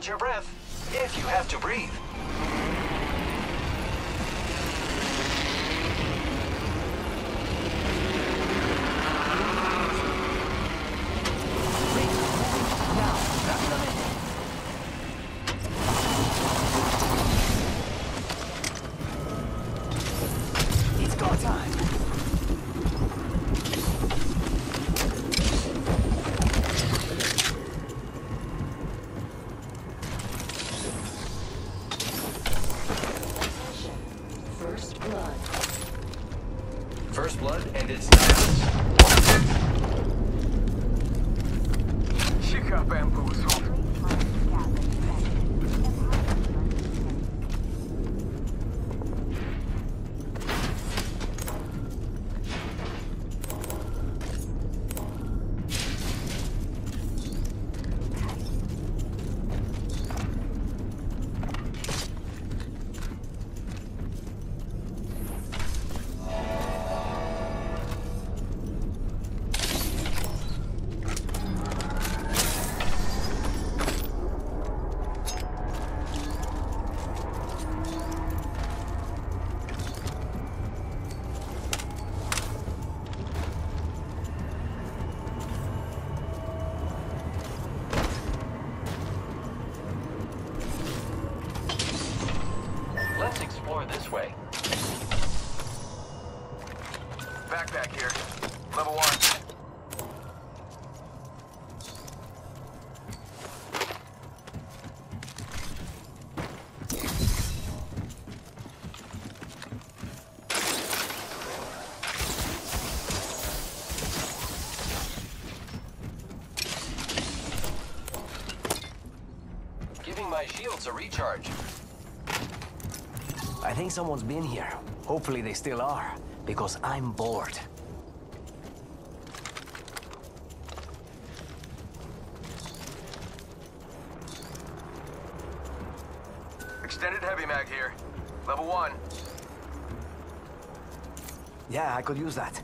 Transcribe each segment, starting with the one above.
hold your breath. If you have to breathe. Shields a recharge. I think someone's been here. Hopefully they still are, because I'm bored. Extended heavy mag here. Level one. Yeah, I could use that.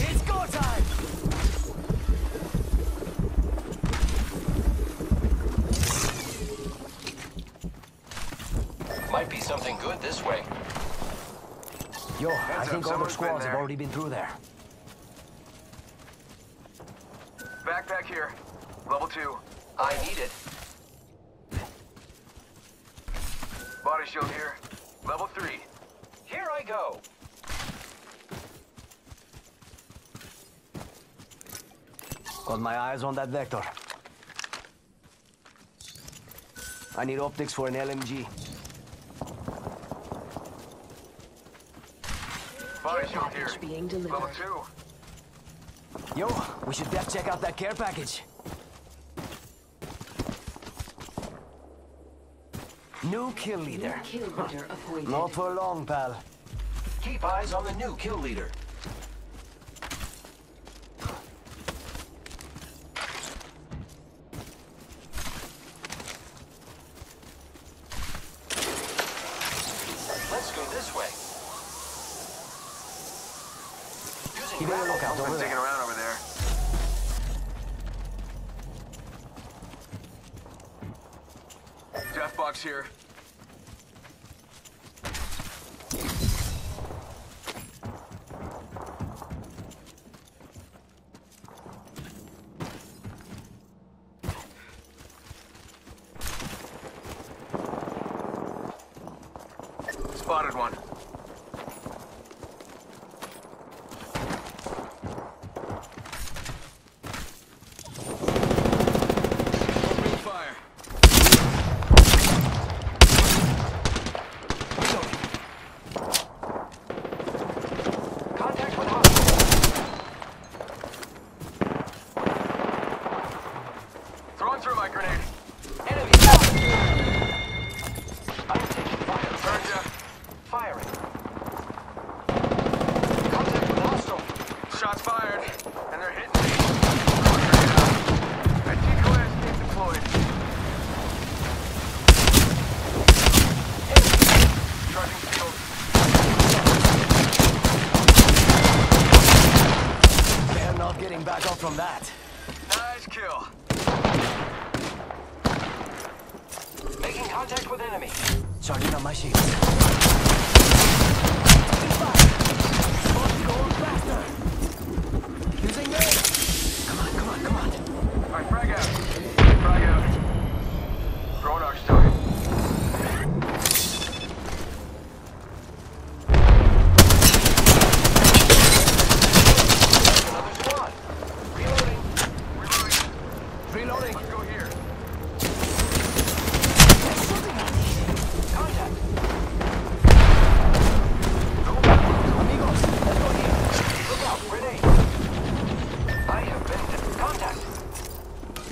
It's go time! Might be something good this way. Yo, I up, think other someone's squads have already been through there. Backpack here. Level two. I need it. Body shield here. Level three. Here I go. Got my eyes on that vector. I need optics for an LMG. Body shield here. Package being Level two. Yo, we should def check out that care package. New kill leader. Kill leader. Not for long, pal. Keep eyes on the new kill leader. Death box here. Spotted one. Opening fire. Contact with hostile. Throwing through my grenade. Enemy down. I'm taking fire. that. Nice kill. Making contact with enemy. Charging on my shields. Using me! Come on, come on, come on. Alright, frag out. Frag out. Throwing our start. Another squad. Reloading. Reloading. Reloading. Let's go here. Contact. Amigos, let's go here. Look out. Grenade. I have been contact.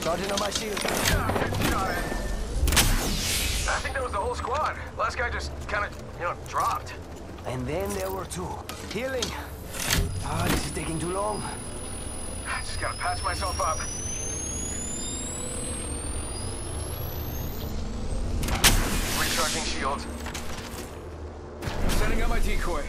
Charging on my shield. Good shot? I think that was the whole squad. Last guy just kind of, you know, dropped. And then there were two. Healing. Ah, this is taking too long. I just gotta patch myself up. Recharging shields. Setting up my decoy.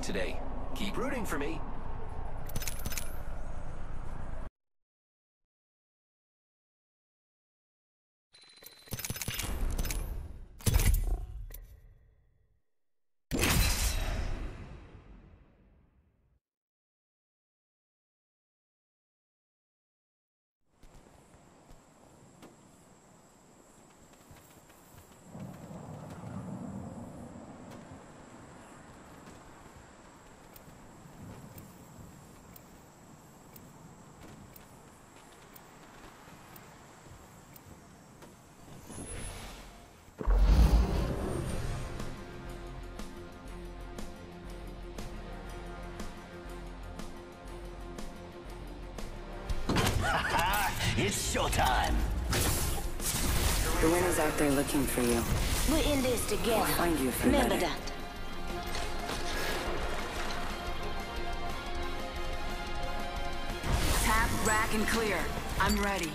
Today. Keep rooting for me. It's showtime. The winner's out there looking for you. We're in this together. I'll find you if you're Remember ready. that. Tap, rack, and clear. I'm ready.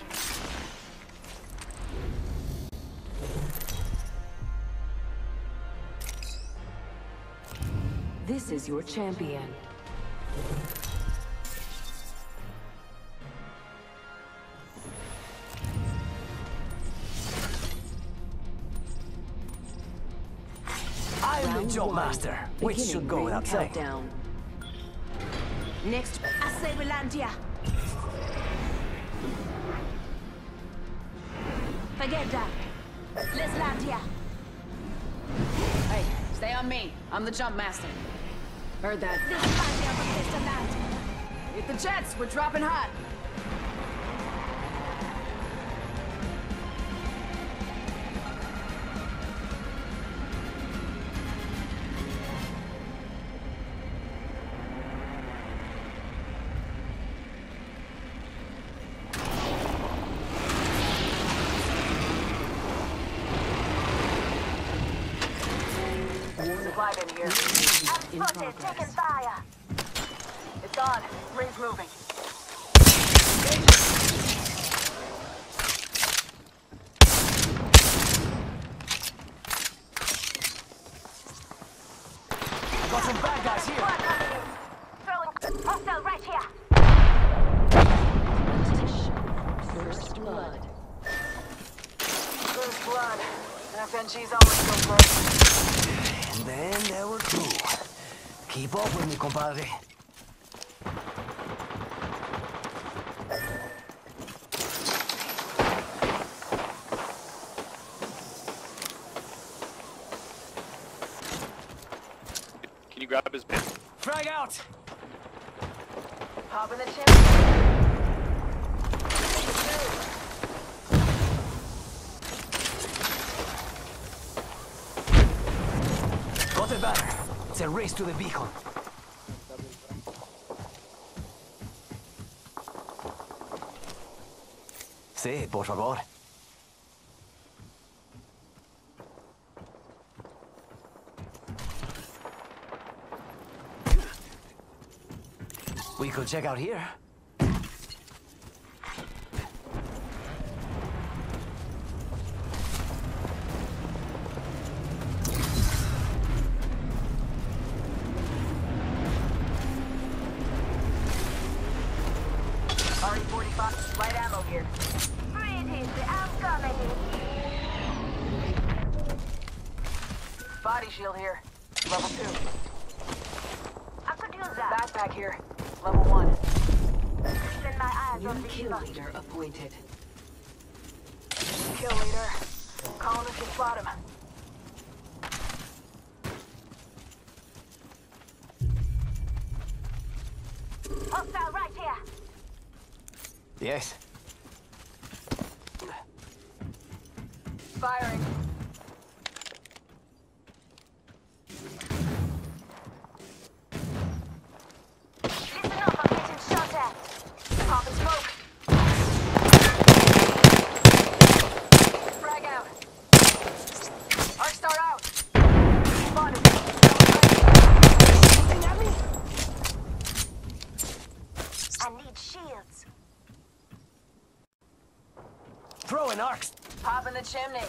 This is your champion. I'm the Round jump one. master, which Beginning should go ring without saying. countdown. Next, I say we land here. Forget that. Let's land here. Hey, stay on me. I'm the jump master. Heard that. This is my damn place to land. Hit the jets. We're dropping hot. Slide in here. Spotted, taking fire. It's on. Ring's moving. I got some bad guys here. Squad coming in. Throwing hostile right here. First blood. First blood. FNG's always so good. And then there were two. Keep up with me, compadre. Can you grab his pin? Frag out! Pop in the chimney. Got a banner. It's a race to the beacon. Sí, por favor. We could check out here. Use that. Backpack here. Level 1. Keeping my eyes New on the kill beacon. leader appointed. Kill leader. Colonists can spot him. Hostile right here. Yes. Chimney.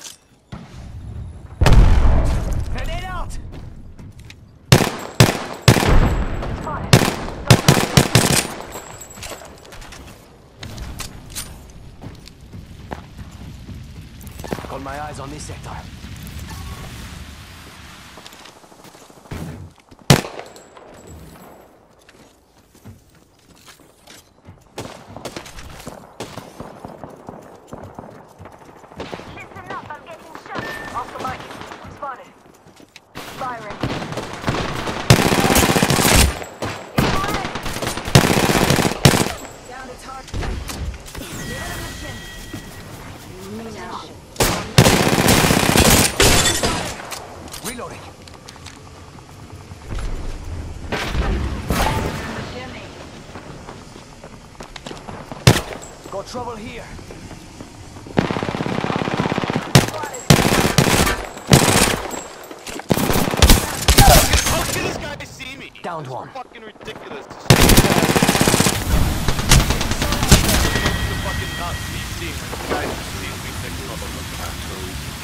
Grenade out! Got my eyes on this sector. Listen up, I'm getting shot. Off the mic. Spotted. Firing. Down to target. Reloading. Chimney. Got trouble here. Spotted. How can this guy Downed one. Fucking ridiculous. Fucking not me seeing this guy sees me next motherfucker.